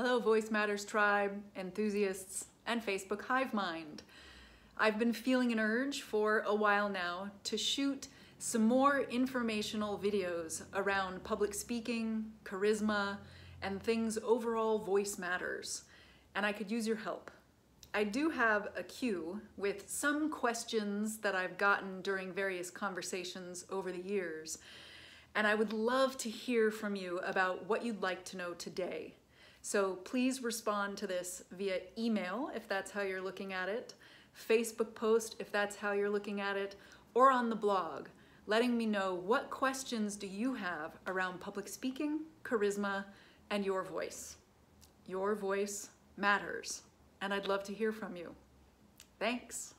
Hello, Voice Matters Tribe, enthusiasts, and Facebook Hive Mind. I've been feeling an urge for a while now to shoot some more informational videos around public speaking, charisma, and things overall voice matters, and I could use your help. I do have a queue with some questions that I've gotten during various conversations over the years, and I would love to hear from you about what you'd like to know today. So please respond to this via email if that's how you're looking at it, Facebook post if that's how you're looking at it, or on the blog, letting me know what questions do you have around public speaking, charisma, and your voice. Your voice matters, and I'd love to hear from you. Thanks.